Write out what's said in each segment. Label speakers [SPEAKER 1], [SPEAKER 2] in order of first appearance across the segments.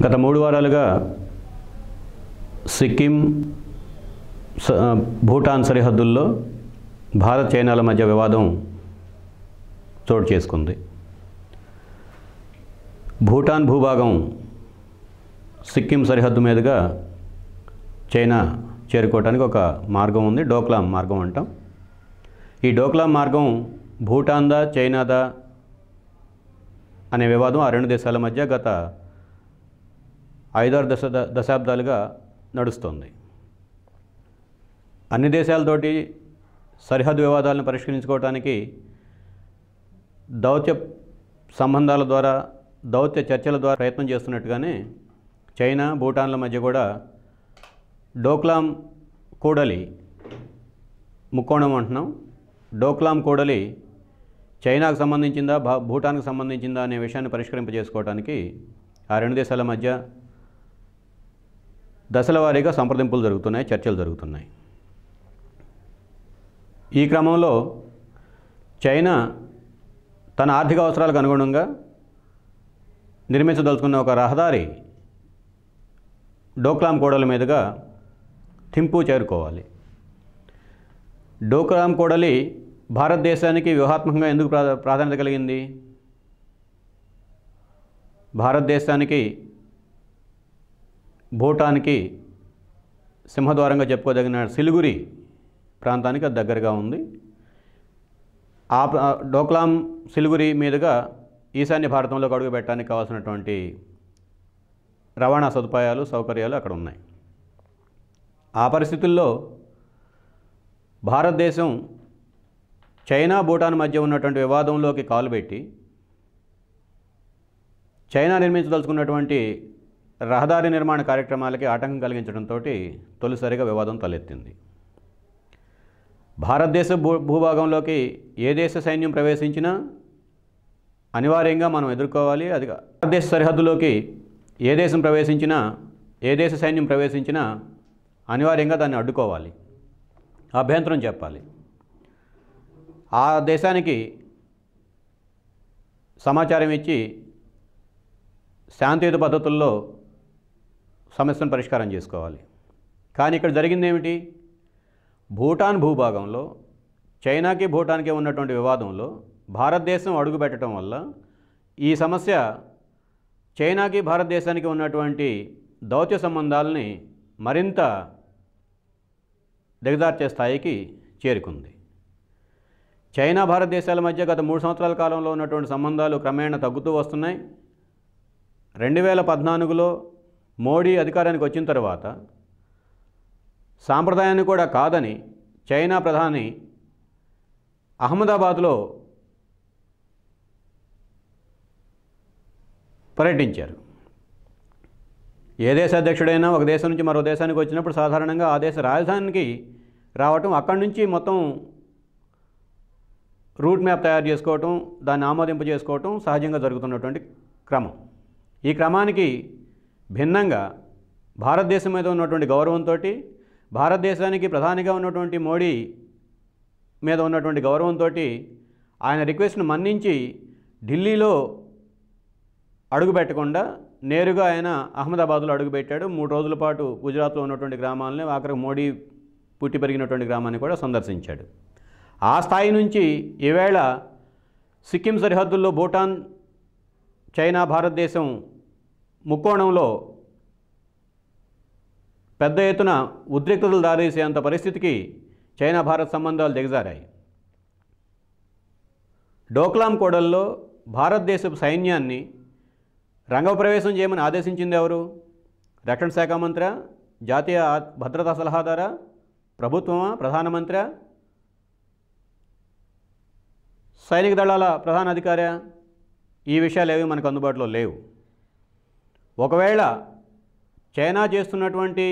[SPEAKER 1] గత మూడు వారాలుగా సిక్కిం స- భూటాన్ సరిహద్దుల్లో భారత్ చైనాల మధ్య వివాదం చోటు చేసుకుంది. భూటాన్ భూభాగం సిక్కిం సరిహద్దు మీదుగా చైనా చేరుకోవటానికి ఒక మార్గం ఉంది డోక్లాం మార్గం అంటాం. ఈ డోక్లాం మార్గం భూటాన్దా చైనాదా అనే వివాదం ఆ రెండు దేశాల మధ్య గత ఐదారు దశ దశాబ్దాలుగా నడుస్తోంది. అన్ని దేశాలతోటి సరిహద్దు వివాదాలను పరిష్కరించుకోవడానికి దౌత్య సంబంధాల ద్వారా దౌత్య చర్చల ద్వారా ప్రయత్నం చేస్తున్నట్టుగానే చైనా భూటాన్ల మధ్య కూడా డోక్లాం కూడలి ముక్కోణం అంటున్నాం. డోక్లాం కూడలి చైనాకు సంబంధించిందా భా భూటాన్కి సంబంధించిందా అనే విషయాన్ని పరిష్కరింపజేసుకోవడానికి ఆ రెండు దేశాల మధ్య దశల వారీగా సంప్రదింపులు జరుగుతున్నాయి చర్చలు జరుగుతున్నాయి. ఈ క్రమంలో చైనా తన ఆర్థిక అవసరాలకు అనుగుణంగా నిర్మించదలుచుకున్న ఒక రహదారి డోక్లాం కోడల మీదుగా థింపు చేరుకోవాలి. డోక్లాం కోడలి భారతదేశానికి వ్యూహాత్మకంగా ఎందుకు ప్రా ప్రాధాన్యత కలిగింది? భారతదేశానికి భూటాన్కి సింహద్వారంగా చెప్పుకోదగిన సిలిగురి ప్రాంతానికి అది దగ్గరగా ఉంది. ఆ డోక్లాం సిలిగురి మీదుగా ఈశాన్య భారతంలోకి అడుగు పెట్టడానికి కావాల్సినటువంటి రవాణా సదుపాయాలు సౌకర్యాలు అక్కడ ఉన్నాయి. ఆ పరిస్థితుల్లో భారతదేశం చైనా భూటాన్ మధ్య ఉన్నటువంటి వివాదంలోకి కాలు పెట్టి చైనా నిర్మించదలుచుకున్నటువంటి రహదారి నిర్మాణ కార్యక్రమాలకి ఆటంకం కలిగించడంతో తొలిసారిగా వివాదం తలెత్తింది. భారతదేశ భూ భూభాగంలోకి ఏ దేశ సైన్యం ప్రవేశించినా అనివార్యంగా మనం ఎదుర్కోవాలి. అది భారతదేశ సరిహద్దులోకి ఏ దేశం ప్రవేశించినా ఏ దేశ సైన్యం ప్రవేశించినా అనివార్యంగా దాన్ని అడ్డుకోవాలి. అభ్యంతరం చెప్పాలి. ఆ దేశానికి సమాచారం ఇచ్చి శాంతియుత పద్ధతుల్లో సమస్యను పరిష్కారం చేసుకోవాలి. కానీ ఇక్కడ జరిగింది ఏమిటి? భూటాన్ భూభాగంలో చైనాకి భూటాన్కి ఉన్నటువంటి వివాదంలో భారతదేశం అడుగుపెట్టడం వల్ల ఈ సమస్య చైనాకి భారతదేశానికి ఉన్నటువంటి దౌత్య సంబంధాలని మరింత దిగదార్చే స్థాయికి చేరుకుంది. చైనా భారతదేశాల మధ్య గత మూడు సంవత్సరాల కాలంలో ఉన్నటువంటి సంబంధాలు క్రమేణా తగ్గుతూ వస్తున్నాయి. రెండు వేల పద్నాలుగులో మోడీ అధికారానికి వచ్చిన తర్వాత సాంప్రదాయాన్ని కూడా కాదని చైనా ప్రధాని అహ్మదాబాద్లో పర్యటించారు. ఏ దేశ అధ్యక్షుడైనా ఒక దేశం నుంచి మరో దేశానికి వచ్చినప్పుడు సాధారణంగా ఆ దేశ రాజధానికి రావటం అక్కడి నుంచి మొత్తం రూట్ మ్యాప్ తయారు చేసుకోవటం దాన్ని ఆమోదింపజేసుకోవటం సహజంగా జరుగుతున్నటువంటి క్రమం. ఈ క్రమానికి భిన్నంగా భారతదేశం మీద ఉన్నటువంటి గౌరవంతో భారతదేశానికి ప్రధానిగా ఉన్నటువంటి మోడీ మీద ఉన్నటువంటి గౌరవంతో ఆయన రిక్వెస్ట్ను మన్నించి ఢిల్లీలో అడుగుపెట్టకుండా నేరుగా ఆయన అహ్మదాబాద్లో అడుగుపెట్టాడు మూడు రోజుల పాటు గుజరాత్లో ఉన్నటువంటి గ్రామాలని ఆఖరికి మోడీ పుట్టి పెరిగినటువంటి గ్రామాన్ని కూడా సందర్శించాడు. ఆ స్థాయి నుంచి ఈవేళ సిక్కిం సరిహద్దుల్లో భూటాన్ చైనా భారతదేశం ముక్కోణంలో పెద్ద ఎత్తున ఉద్రిక్తతలు దారేసేంత పరిస్థితికి చైనా భారత్ సంబంధాలు దిగజారాయి. డోక్లాం కోడల్లో భారతదేశపు సైన్యాన్ని రంగప్రవేశం చేయమని ఆదేశించింది ఎవరు? రక్షణ శాఖ మంత్రి జాతీయ భద్రతా సలహాదార ప్రభుత్వమా ప్రధానమంత్రి సైనిక దళాల ప్రధాన అధికార? ఈ విషయాలు ఏవి మనకు అందుబాటులో లేవు. ఒకవేళ చైనా చేస్తున్నటువంటి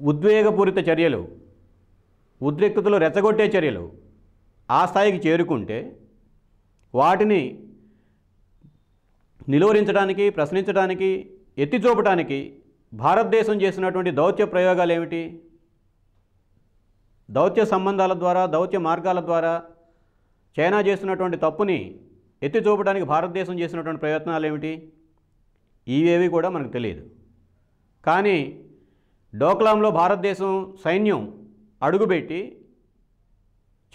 [SPEAKER 1] ఉద్వేగపూరిత చర్యలు ఉద్రిక్తతలు రెచ్చగొట్టే చర్యలు ఆ స్థాయికి చేరుకుంటే వాటిని నిలువరించడానికి ప్రశ్నించడానికి ఎత్తి చూపడానికి భారతదేశం చేసినటువంటి దౌత్య ప్రయోగాలు ఏమిటి? దౌత్య సంబంధాల ద్వారా దౌత్య మార్గాల ద్వారా చైనా చేస్తున్నటువంటి తప్పుని ఎత్తి చూపడానికి భారతదేశం చేసినటువంటి ప్రయత్నాలు ఏమిటి? ఇవేవి కూడా మనకు తెలియదు. కానీ డోక్లాంలో భారతదేశం సైన్యం అడుగుపెట్టి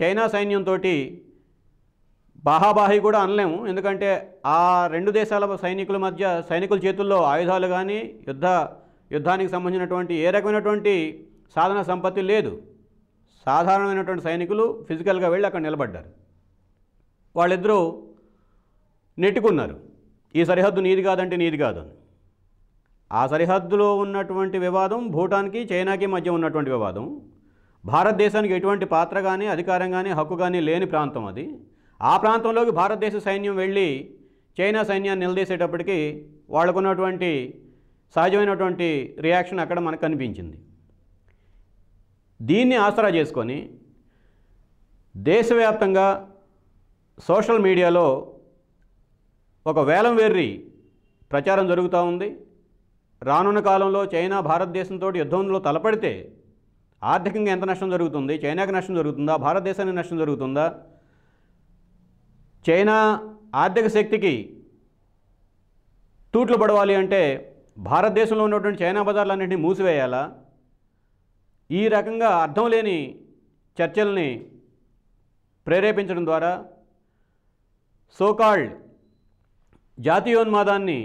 [SPEAKER 1] చైనా సైన్యంతో బాహాబాహి కూడా అనలేము. ఎందుకంటే ఆ రెండు దేశాల సైనికుల మధ్య సైనికుల చేతుల్లో ఆయుధాలు కానీ యుద్ధ యుద్ధానికి సంబంధించినటువంటి ఏ రకమైనటువంటి సాధన సంపత్తి లేదు. సాధారణమైనటువంటి సైనికులు ఫిజికల్గా వెళ్ళి అక్కడ నిలబడ్డారు. వాళ్ళిద్దరూ నెట్టుకున్నారు. ఈ సరిహద్దు నీది కాదంటే నీది కాదు ఆ సరిహద్దులో ఉన్నటువంటి వివాదం భూటాన్కి చైనాకి మధ్య ఉన్నటువంటి వివాదం భారతదేశానికి ఎటువంటి పాత్ర కానీ అధికారం కానీ హక్కు కానీ లేని ప్రాంతం అది. ఆ ప్రాంతంలోకి భారతదేశ సైన్యం వెళ్ళి చైనా సైన్యాన్ని నిలదీసేటప్పటికి వాళ్ళకున్నటువంటి సహజమైనటువంటి రియాక్షన్ అక్కడ మనకు కనిపించింది. దీన్ని ఆసరా చేసుకొని దేశవ్యాప్తంగా సోషల్ మీడియాలో ఒక వేలం వెర్రి ప్రచారం జరుగుతూ ఉంది. రానున్న కాలంలో చైనా భారతదేశంతో యుద్ధంలో తలపడితే ఆర్థికంగా ఎంత నష్టం జరుగుతుంది? చైనాకి నష్టం జరుగుతుందా? భారతదేశానికి నష్టం జరుగుతుందా? చైనా ఆర్థిక శక్తికి తూట్లు పడవాలి అంటే భారతదేశంలో ఉన్నటువంటి చైనా బజార్లన్నింటినీ మూసివేయాలా? ఈ రకంగా అర్థం లేని చర్చల్ని ప్రేరేపించడం ద్వారా సోకాల్డ్ జాతీయోన్మాదాన్ని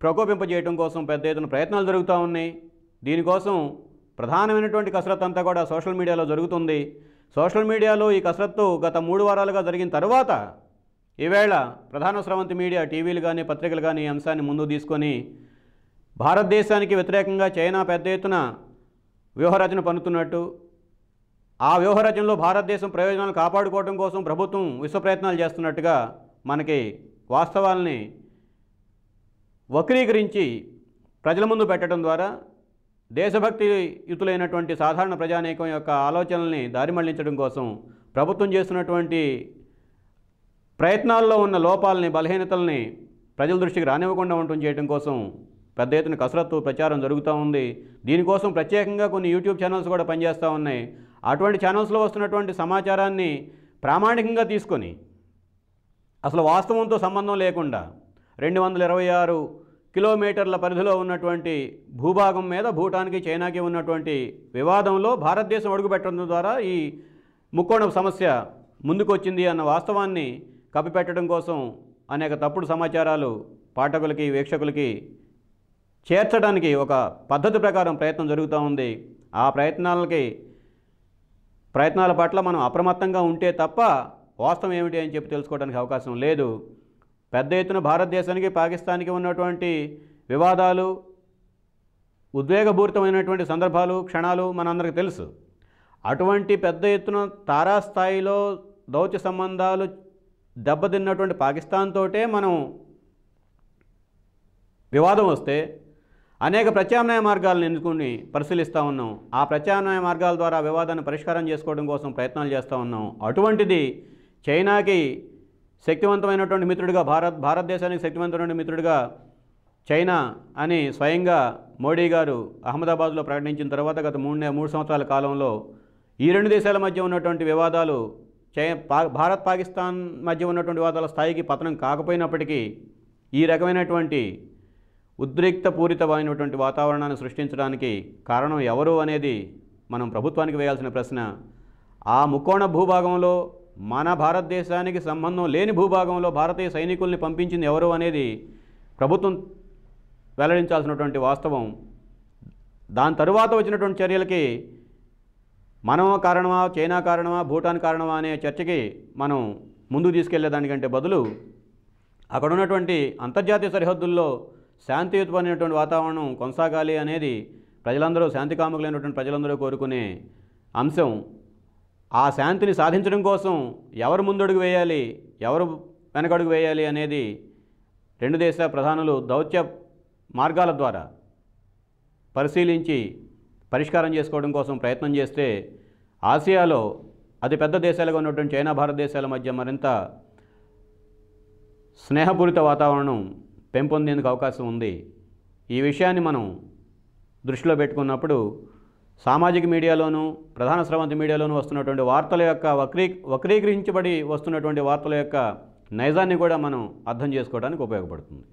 [SPEAKER 1] ప్రకోపింపజేయడం కోసం పెద్ద ఎత్తున ప్రయత్నాలు జరుగుతూ ఉన్నాయి. దీనికోసం ప్రధానమైనటువంటి కసరత్తు అంతా కూడా సోషల్ మీడియాలో జరుగుతుంది. సోషల్ మీడియాలో ఈ కసరత్తు గత మూడు వారాలుగా జరిగిన తర్వాత ఈవేళ ప్రధాన స్రవంతి మీడియా టీవీలు కానీ పత్రికలు కానీ ఈ అంశాన్ని ముందు తీసుకొని భారతదేశానికి వ్యతిరేకంగా చైనా పెద్ద ఎత్తున వ్యూహరచన పన్నుతున్నట్టు ఆ వ్యూహరచనలో భారతదేశం ప్రయోజనాలు కాపాడుకోవడం కోసం ప్రభుత్వం విశ్వ ప్రయత్నాలు చేస్తున్నట్టుగా మనకి వాస్తవాల్ని వక్రీకరించి ప్రజల ముందు పెట్టడం ద్వారా దేశభక్తి యుతులైనటువంటి సాధారణ ప్రజానీకం యొక్క ఆలోచనల్ని దారిమళ్ళించడం కోసం ప్రభుత్వం చేస్తున్నటువంటి ప్రయత్నాల్లో ఉన్న లోపాలని బలహీనతల్ని ప్రజల దృష్టికి రానివ్వకుండా ఉండటం చేయడం కోసం పెద్ద ఎత్తున కసరత్తు ప్రచారం జరుగుతూ ఉంది. దీనికోసం ప్రత్యేకంగా కొన్ని యూట్యూబ్ ఛానల్స్ కూడా పనిచేస్తూ ఉన్నాయి. అటువంటి ఛానల్స్లో వస్తున్నటువంటి సమాచారాన్ని ప్రామాణికంగా తీసుకొని అసలు వాస్తవంతో సంబంధం లేకుండా రెండు వందల ఇరవై ఆరు కిలోమీటర్ల పరిధిలో ఉన్నటువంటి భూభాగం మీద భూటాన్కి చైనాకి ఉన్నటువంటి వివాదంలో భారతదేశం అడుగుపెట్టడం ద్వారా ఈ ముక్కోణ సమస్య ముందుకొచ్చింది అన్న వాస్తవాన్ని కప్పిపెట్టడం కోసం అనేక తప్పుడు సమాచారాలు పాఠకులకి వీక్షకులకి చేర్చడానికి ఒక పద్ధతి ప్రకారం ప్రయత్నం జరుగుతూ ఉంది. ఆ ప్రయత్నాలకి ప్రయత్నాల పట్ల మనం అప్రమత్తంగా ఉంటే తప్ప వాస్తవం ఏమిటి అని చెప్పి తెలుసుకోవడానికి అవకాశం లేదు. పెద్ద ఎత్తున భారతదేశానికి పాకిస్తాన్కి ఉన్నటువంటి వివాదాలు ఉద్వేగపూరితమైనటువంటి సందర్భాలు క్షణాలు మనందరికీ తెలుసు. అటువంటి పెద్ద ఎత్తున తారాస్థాయిలో దౌత్య సంబంధాలు దెబ్బతిన్నటువంటి పాకిస్తాన్ తోటే మనం వివాదం వస్తే అనేక ప్రత్యామ్నాయ మార్గాలను ఎన్నుకుని పరిశీలిస్తూ ఉన్నాం. ఆ ప్రత్యామ్నాయ మార్గాల ద్వారా వివాదాన్ని పరిష్కారం చేసుకోవడం కోసం ప్రయత్నాలు చేస్తూ ఉన్నాం. అటువంటిది చైనాకి శక్తివంతమైనటువంటి మిత్రుడిగా భారత్ భారతదేశానికి శక్తివంతమైన మిత్రుడిగా చైనా అని స్వయంగా మోడీ గారు అహ్మదాబాద్లో ప్రకటించిన తర్వాత గత మూడు మూడు సంవత్సరాల కాలంలో ఈ రెండు దేశాల మధ్య ఉన్నటువంటి వివాదాలు చై పా భారత్ పాకిస్తాన్ మధ్య ఉన్నటువంటి వివాదాల స్థాయికి పతనం కాకపోయినప్పటికీ ఈ రకమైనటువంటి ఉద్రిక్తపూరితమైనటువంటి వాతావరణాన్ని సృష్టించడానికి కారణం ఎవరు అనేది మనం ప్రభుత్వానికి వేయాల్సిన ప్రశ్న. ఆ ముక్కోణ భూభాగంలో మన భారతదేశానికి సంబంధం లేని భూభాగంలో భారతీయ సైనికుల్ని పంపించింది ఎవరు అనేది ప్రభుత్వం వెల్లడించాల్సినటువంటి వాస్తవం. దాని తరువాత వచ్చినటువంటి చర్యలకి మనం కారణమా చైనా కారణమా భూటాన్ కారణమా అనే చర్చకి మనం ముందు తీసుకెళ్ళేదానికంటే బదులు అక్కడ ఉన్నటువంటి అంతర్జాతీయ సరిహద్దుల్లో శాంతియుతమైనటువంటి వాతావరణం కొనసాగాలి అనేది ప్రజలందరూ శాంతి కాముకులైనటువంటి ప్రజలందరూ కోరుకునే అంశం. ఆ శాంతిని సాధించడం కోసం ఎవరు ముందడుగు వేయాలి ఎవరు వెనకడుగు వేయాలి అనేది రెండు దేశ ప్రధానులు దౌత్య మార్గాల ద్వారా పరిశీలించి పరిష్కారం చేసుకోవడం కోసం ప్రయత్నం చేస్తే ఆసియాలో అతిపెద్ద దేశాలుగా ఉన్నటువంటి చైనా భారతదేశాల మధ్య మరింత స్నేహపూరిత వాతావరణం పెంపొందేందుకు అవకాశం ఉంది. ఈ విషయాన్ని మనం దృష్టిలో పెట్టుకున్నప్పుడు సామాజిక మీడియాలోనూ ప్రధాన స్రవంతి మీడియాలోనూ వస్తున్నటువంటి వార్తల యొక్క వక్రీ వక్రీకరించబడి వస్తున్నటువంటి వార్తల యొక్క నైజాన్ని కూడా మనం అర్థం చేసుకోవడానికి ఉపయోగపడుతుంది.